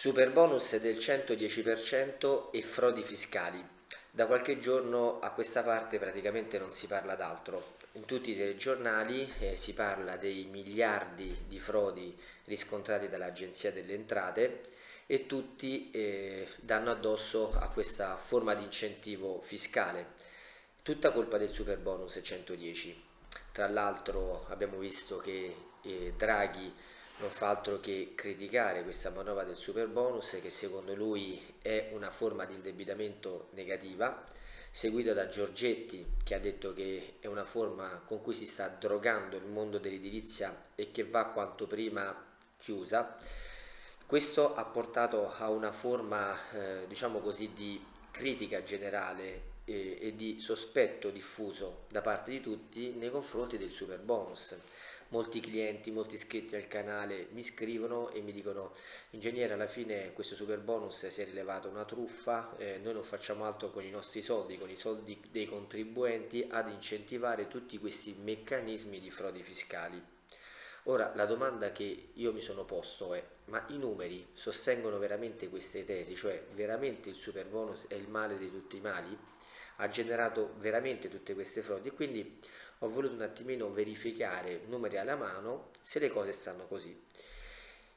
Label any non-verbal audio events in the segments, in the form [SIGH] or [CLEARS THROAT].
Super bonus del 110% e frodi fiscali. Da qualche giorno a questa parte praticamente non si parla d'altro. In tutti i telegiornali eh, si parla dei miliardi di frodi riscontrati dall'Agenzia delle Entrate e tutti eh, danno addosso a questa forma di incentivo fiscale. Tutta colpa del super bonus 110. Tra l'altro abbiamo visto che eh, Draghi non fa altro che criticare questa manovra del super bonus che secondo lui è una forma di indebitamento negativa, seguito da Giorgetti che ha detto che è una forma con cui si sta drogando il mondo dell'edilizia e che va quanto prima chiusa. Questo ha portato a una forma, eh, diciamo così, di critica generale e, e di sospetto diffuso da parte di tutti nei confronti del super bonus molti clienti, molti iscritti al canale mi scrivono e mi dicono ingegnere alla fine questo super bonus si è rilevato una truffa, eh, noi non facciamo altro con i nostri soldi, con i soldi dei contribuenti ad incentivare tutti questi meccanismi di frodi fiscali. Ora la domanda che io mi sono posto è ma i numeri sostengono veramente queste tesi, cioè veramente il super bonus è il male di tutti i mali? Ha generato veramente tutte queste frodi quindi ho voluto un attimino verificare numeri alla mano se le cose stanno così.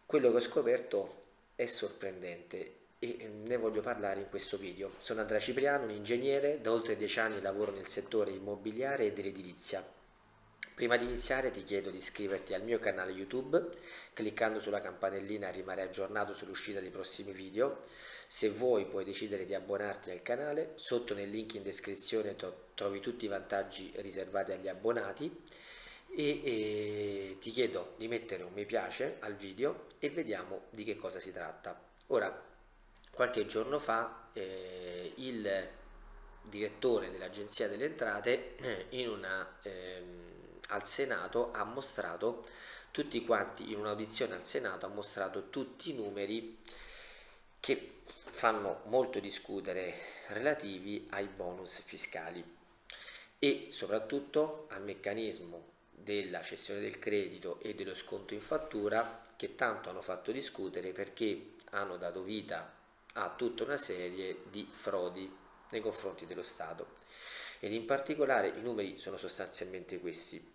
Quello che ho scoperto è sorprendente e eh, ne voglio parlare in questo video. Sono Andrea Cipriano, un ingegnere, da oltre dieci anni lavoro nel settore immobiliare e dell'edilizia. Prima di iniziare ti chiedo di iscriverti al mio canale YouTube, cliccando sulla campanellina rimarrai aggiornato sull'uscita dei prossimi video. Se vuoi puoi decidere di abbonarti al canale, sotto nel link in descrizione trovi tutti i vantaggi riservati agli abbonati e, e ti chiedo di mettere un mi piace al video e vediamo di che cosa si tratta. Ora, qualche giorno fa eh, il direttore dell'Agenzia delle Entrate [CLEARS THROAT] in una... Eh, al Senato ha mostrato tutti quanti in un'audizione al Senato ha mostrato tutti i numeri che fanno molto discutere relativi ai bonus fiscali. E soprattutto al meccanismo della cessione del credito e dello sconto in fattura che tanto hanno fatto discutere perché hanno dato vita a tutta una serie di frodi nei confronti dello Stato. Ed in particolare i numeri sono sostanzialmente questi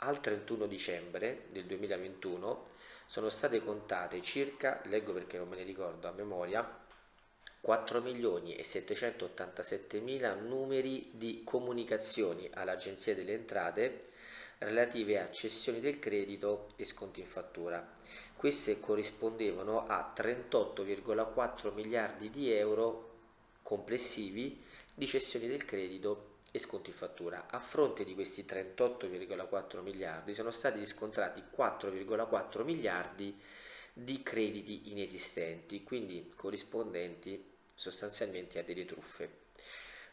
al 31 dicembre del 2021 sono state contate circa, leggo perché non me ne ricordo a memoria, 4 milioni e 787 mila numeri di comunicazioni all'Agenzia delle Entrate relative a cessioni del credito e sconti in fattura. Queste corrispondevano a 38,4 miliardi di euro complessivi di cessioni del credito e sconti in fattura. A fronte di questi 38,4 miliardi sono stati riscontrati 4,4 miliardi di crediti inesistenti, quindi corrispondenti sostanzialmente a delle truffe.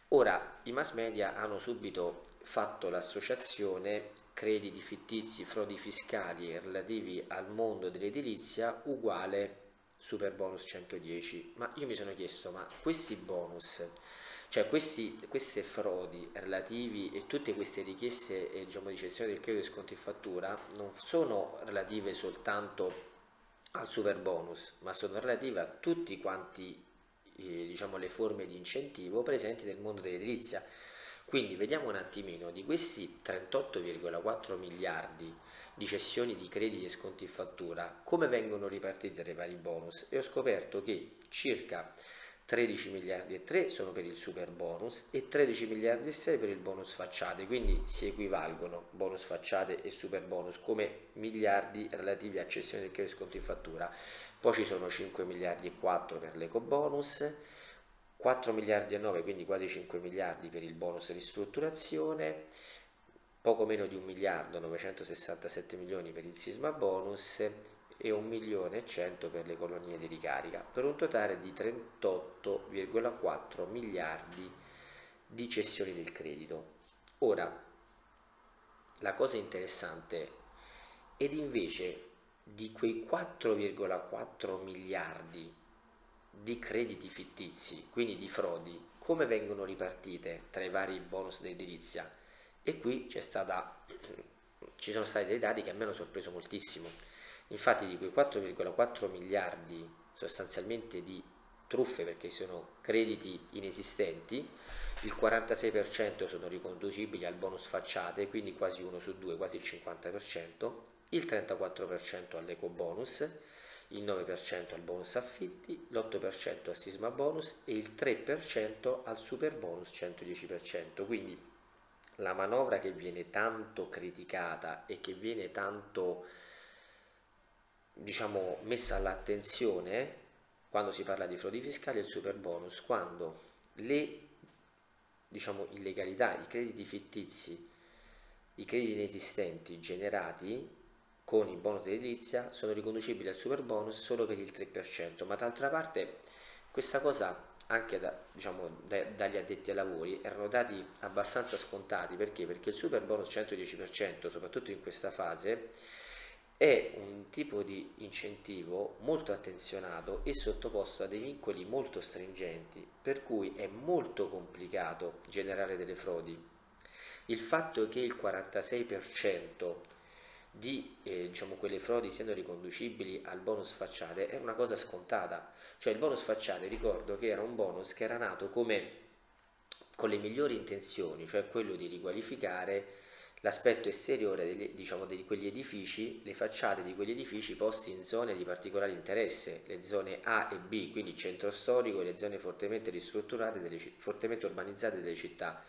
Ora i mass media hanno subito fatto l'associazione crediti fittizi, frodi fiscali relativi al mondo dell'edilizia uguale super bonus 110, ma io mi sono chiesto ma questi bonus cioè questi, queste frodi relativi e tutte queste richieste eh, diciamo, di cessione del credito e sconto in fattura non sono relative soltanto al super bonus, ma sono relative a tutti quanti eh, diciamo, le forme di incentivo presenti nel mondo dell'edilizia. Quindi vediamo un attimino di questi 38,4 miliardi di cessioni di crediti e sconti in fattura, come vengono ripartiti tra i vari bonus e ho scoperto che circa 13 miliardi e 3 sono per il super bonus e 13 miliardi e 6 per il bonus facciate, quindi si equivalgono bonus facciate e super bonus come miliardi relativi a cessione del credito sconto in fattura. Poi ci sono 5 miliardi e 4 per l'eco bonus, 4 miliardi e 9, quindi quasi 5 miliardi per il bonus ristrutturazione, poco meno di 1 miliardo 967 milioni per il sisma bonus e 1 milione e 100 per le colonie di ricarica, per un totale di 38,4 miliardi di cessioni del credito. Ora, la cosa interessante ed invece di quei 4,4 miliardi di crediti fittizi, quindi di frodi, come vengono ripartite tra i vari bonus d'edilizia? E qui stata, ci sono stati dei dati che me hanno sorpreso moltissimo Infatti di quei 4,4 miliardi sostanzialmente di truffe perché sono crediti inesistenti, il 46% sono riconducibili al bonus facciate, quindi quasi uno su due, quasi il 50%, il 34% all'eco bonus, il 9% al bonus affitti, l'8% al sisma bonus e il 3% al super bonus 110%. Quindi la manovra che viene tanto criticata e che viene tanto diciamo messa all'attenzione quando si parla di frodi fiscali è il super bonus, quando le diciamo illegalità, i crediti fittizi, i crediti inesistenti generati con i bonus edilizia sono riconducibili al super bonus solo per il 3%, ma d'altra parte questa cosa anche da, diciamo, da, dagli addetti ai lavori erano dati abbastanza scontati perché? Perché il super bonus 110%, soprattutto in questa fase, è un tipo di incentivo molto attenzionato e sottoposto a dei vincoli molto stringenti, per cui è molto complicato generare delle frodi. Il fatto che il 46% di eh, diciamo, quelle frodi siano riconducibili al bonus facciate è una cosa scontata. Cioè il bonus facciate ricordo che era un bonus che era nato come con le migliori intenzioni, cioè quello di riqualificare l'aspetto esteriore degli, diciamo, di quegli edifici, le facciate di quegli edifici posti in zone di particolare interesse, le zone A e B, quindi centro storico e le zone fortemente ristrutturate, delle, fortemente urbanizzate delle città.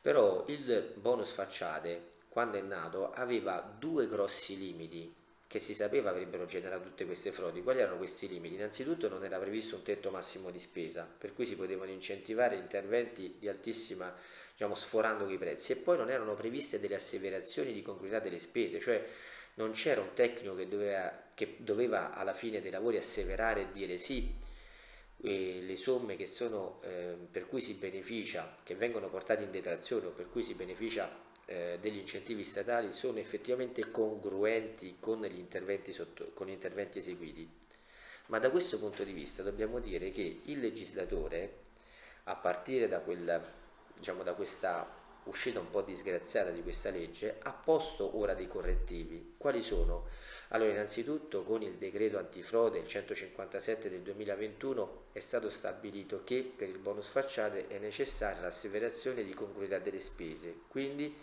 Però il bonus facciate quando è nato, aveva due grossi limiti che si sapeva avrebbero generato tutte queste frodi. Quali erano questi limiti? Innanzitutto non era previsto un tetto massimo di spesa, per cui si potevano incentivare interventi di altissima, diciamo, sforando i prezzi, e poi non erano previste delle asseverazioni di congruità delle spese, cioè non c'era un tecnico che doveva, che doveva alla fine dei lavori asseverare e dire sì, le somme che sono, eh, per cui si beneficia, che vengono portate in detrazione o per cui si beneficia eh, degli incentivi statali sono effettivamente congruenti con gli, interventi sotto, con gli interventi eseguiti. Ma da questo punto di vista dobbiamo dire che il legislatore, a partire da, quel, diciamo, da questa uscita un po' disgraziata di questa legge, ha posto ora dei correttivi. Quali sono? Allora, innanzitutto con il decreto antifrode, il 157 del 2021, è stato stabilito che per il bonus facciate è necessaria l'asseverazione di congruità delle spese, quindi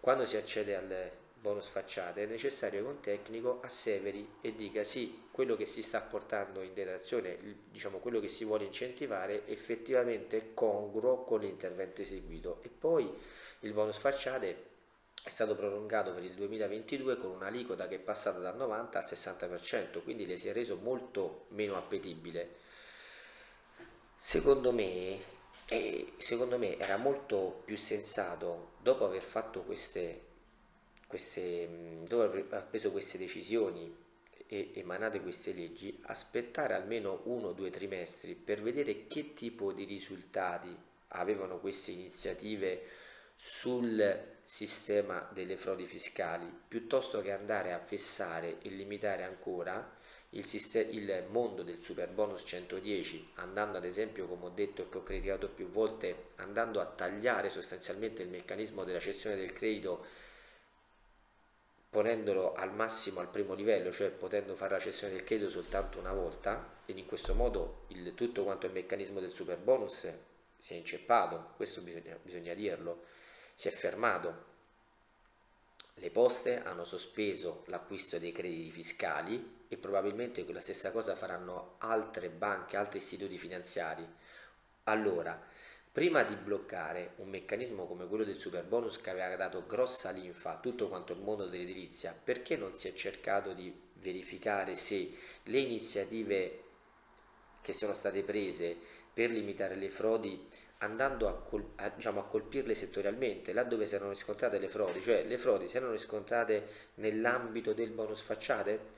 quando si accede al bonus facciate è necessario che un tecnico asseveri e dica sì, quello che si sta portando in detrazione, diciamo quello che si vuole incentivare effettivamente è congruo con l'intervento eseguito e poi il bonus facciate è stato prolungato per il 2022 con un'aliquota che è passata dal 90 al 60%, quindi le si è reso molto meno appetibile. Secondo me e secondo me era molto più sensato, dopo aver fatto queste, queste dopo aver preso queste decisioni e emanate queste leggi, aspettare almeno uno o due trimestri per vedere che tipo di risultati avevano queste iniziative sul sistema delle frodi fiscali, piuttosto che andare a fissare e limitare ancora il, il mondo del super bonus 110 andando ad esempio come ho detto e che ho criticato più volte andando a tagliare sostanzialmente il meccanismo della cessione del credito ponendolo al massimo al primo livello cioè potendo fare la cessione del credito soltanto una volta ed in questo modo il, tutto quanto il meccanismo del super bonus si è inceppato questo bisogna, bisogna dirlo si è fermato le poste hanno sospeso l'acquisto dei crediti fiscali e probabilmente la stessa cosa faranno altre banche, altri istituti finanziari. Allora, prima di bloccare un meccanismo come quello del super bonus che aveva dato grossa linfa a tutto quanto il mondo dell'edilizia, perché non si è cercato di verificare se le iniziative che sono state prese per limitare le frodi andando a, col- a, diciamo, a, colpirle settorialmente, là dove si erano riscontrate le frodi, cioè le frodi si erano riscontrate nell'ambito del bonus facciate,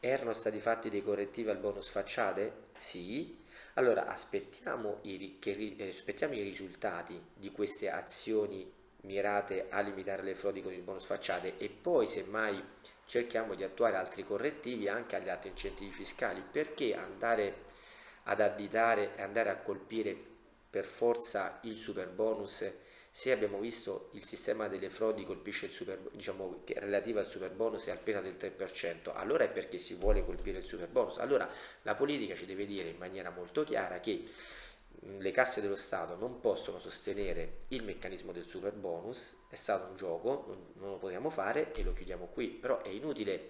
erano stati fatti dei correttivi al bonus facciate? Sì. Allora aspettiamo i, che, eh, aspettiamo i risultati di queste azioni mirate a limitare le frodi con il bonus facciate e poi semmai cerchiamo di attuare altri correttivi anche agli altri incentivi fiscali. Perché andare ad additare e andare a colpire per forza il super bonus Se abbiamo visto il sistema delle frodi colpisce il super, diciamo, relativa al super bonus è appena del 3%, allora è perché si vuole colpire il super bonus. Allora la politica ci deve dire in maniera molto chiara che le casse dello Stato non possono sostenere il meccanismo del super bonus, è stato un gioco, non lo potevamo fare e lo chiudiamo qui, però è inutile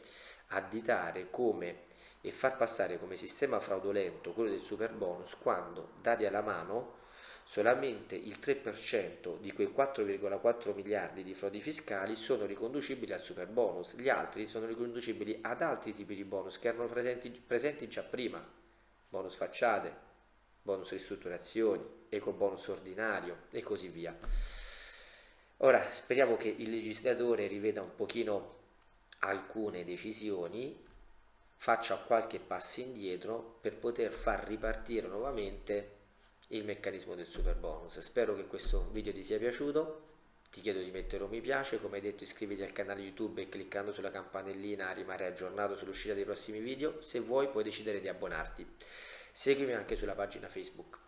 additare come e far passare come sistema fraudolento quello del super bonus quando, dati alla mano, solamente il 3% di quei 4,4 miliardi di frodi fiscali sono riconducibili al super bonus, gli altri sono riconducibili ad altri tipi di bonus che erano presenti, presenti già prima, bonus facciate, bonus ristrutturazioni, eco bonus ordinario e così via. Ora speriamo che il legislatore riveda un pochino alcune decisioni faccia qualche passo indietro per poter far ripartire nuovamente il meccanismo del super bonus. Spero che questo video ti sia piaciuto, ti chiedo di mettere un mi piace, come detto iscriviti al canale YouTube e cliccando sulla campanellina rimarrai aggiornato sull'uscita dei prossimi video, se vuoi puoi decidere di abbonarti. Seguimi anche sulla pagina Facebook.